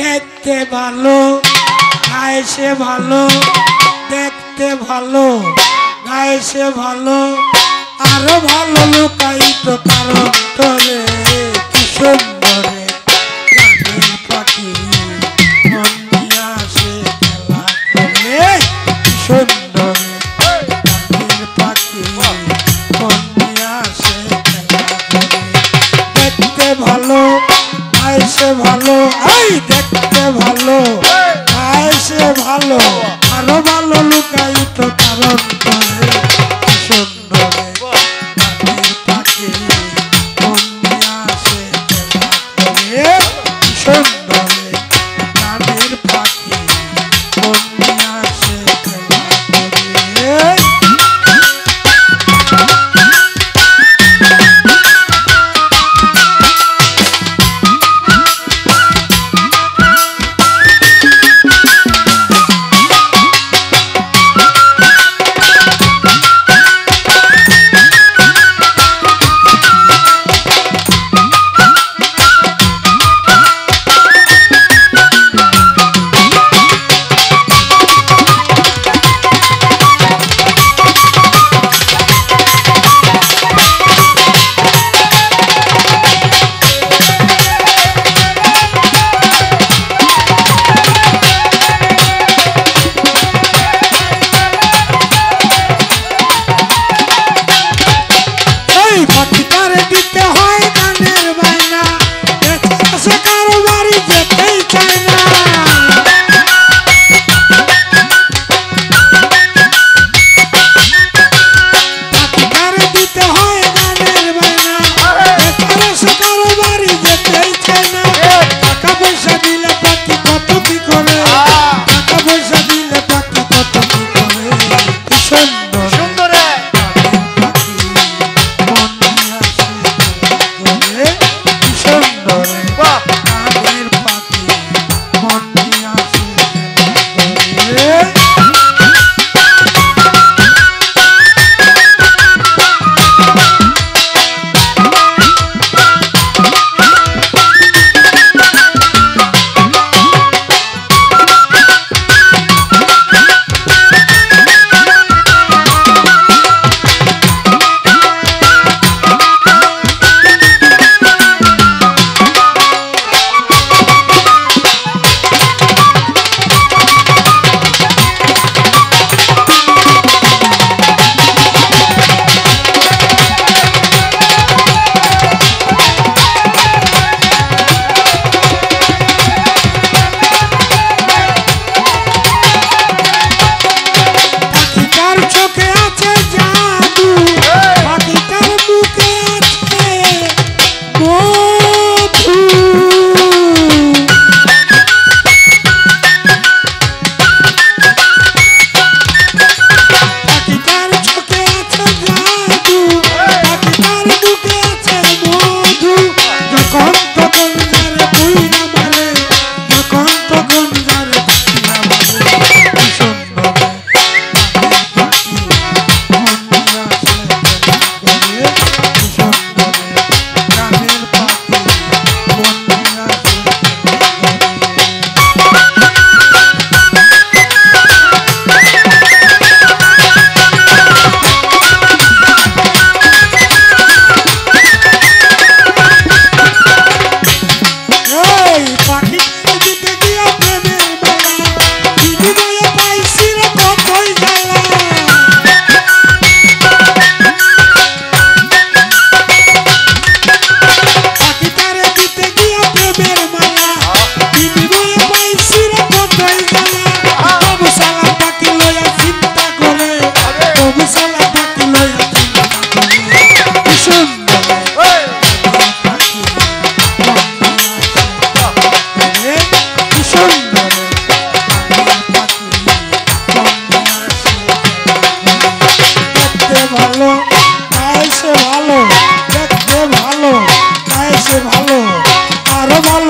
দেখতে ভালো সে ভালো দেখতে ভালো গায়ে ভালো আরও ভালো লুকাই ভালো দেখতে ভালো খায় সে ভালো আরও ভালো লুকাই Solo